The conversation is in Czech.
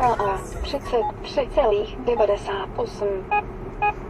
PLS 33,98.